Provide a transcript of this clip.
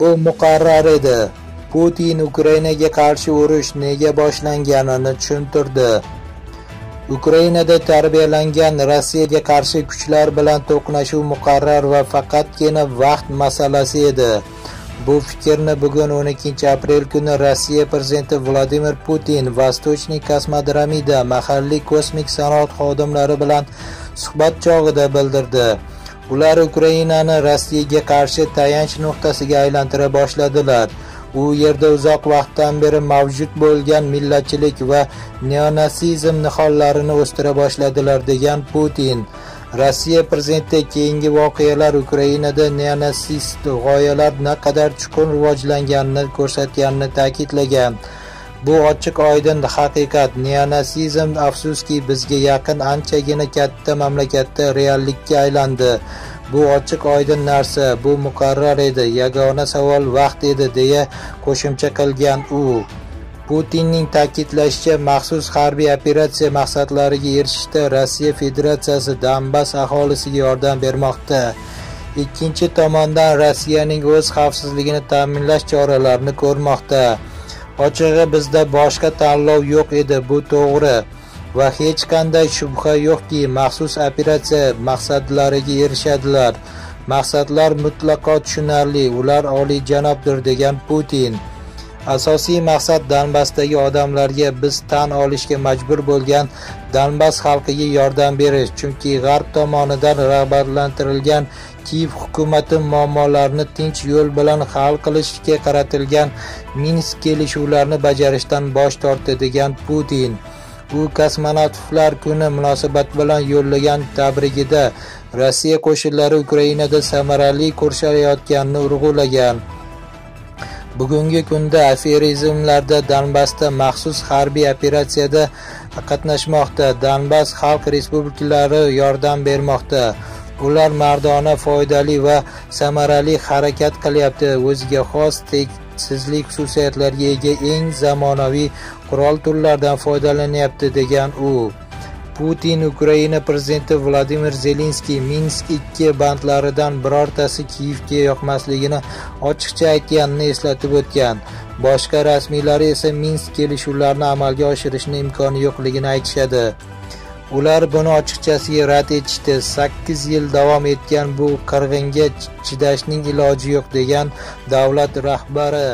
bu muqarrar edi. Putin ukrainaga qarshi urush nega boshlanganini tushuntirdi. Ukrainada tarbiyalangan rossiyaga qarshi kuchlar bilan to'qnashuv muqarrar va faqatgina vaqt masalasi edi. Bu fikrni bugun 12 aprel kuni rossiya prezidenti vladimir putin vostochniy kosmodromida mahalliy kosmik sanoat xodimlari bilan suhbat chog'ida bildirdi. Ular ukrainani rossiyaga qarshi tayanch nuqtasiga aylantira boshladilar. U yerda uzoq vaqtdan beri mavjud bo'lgan millatchilik va neonasizm nihollarini o'stira boshladilar degan putin. Rossiya prezidenti keyingi voqealar ukrainada neonasist g'oyalar naqadar chuqur rivojlanganini ko'rsatganini ta'kidlagan. Bu ochiq oydin haqiqat neonasizm afsuski bizga yaqin anchagina katta mamlakatda reallikka aylandi. Bu ochiq oydin narsa bu muqarrar edi yagona savol vaqt edi deya qo'shimcha qilgan u. Putinning ta'kidlashicha maxsus harbiy operatsiya maqsadlariga erishishda rossiya federatsiyasi donbass aholisiga yordam bermoqda. Ikkinchi tomondan rossiyaning o'z xavfsizligini ta'minlash choralarini ko'rmoqda. Ochig'i bizda boshqa tanlov yo'q edi bu to'g'ri. Va hech qanday shubha yo'qki maxsus operatsiya maqsadlariga erishadilar. Maqsadlar mutlaqo tushunarli ular oliyjanobdir degan putin. Asosiy maqsad donbassdagi odamlarga biz tan olishga majbur bo'lgan donbass xalqiga yordam berish chunki g'arb tomonidan rag'batlantirilgan kiyev hukumati muammolarni tinch yo'l bilan hal qilishga qaratilgan minsk kelishuvlarini bajarishdan bosh tortdi degan putin. U kosmonavtlar kuni munosabati bilan yo'llagan tabrigida rossiya qo'shinlari ukrainada samarali ko'rsatayotganini urg'ulagan. Bugungi kunda aferizmlarda donbassda maxsus harbiy operatsiyada qatnashmoqda. Donbass xalq respublikalari yordam bermoqda. Ular mardona foydali va samarali harakat qilyapti. O'ziga xos tegsizlik xususiyatlarga ega eng zamonaviy qurol turlaridan foydalanyapti degan u. Putin ukraina prezidenti vladimir zelenskiy minsk ikki bandlaridan birortasi kiyevga yoqmasligini ochiqcha aytganini eslatib o'tgan. Boshqa rasmiylari esa minsk kelishuvlarini amalga oshirishni imkoni yo'qligini aytishadi. Ular buni ochiqchasiga rad etishdi sakkiz yil davom etgan bu qirg'inga chidashning iloji yo'q degan davlat rahbari